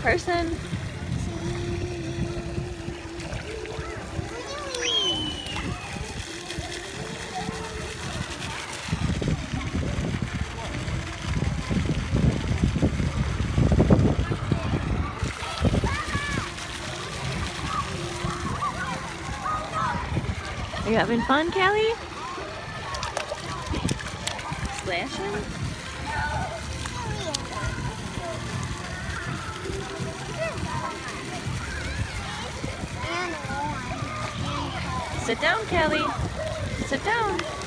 person. Are you having fun, Callie? Splashing? Sit down, Kelly. Sit down.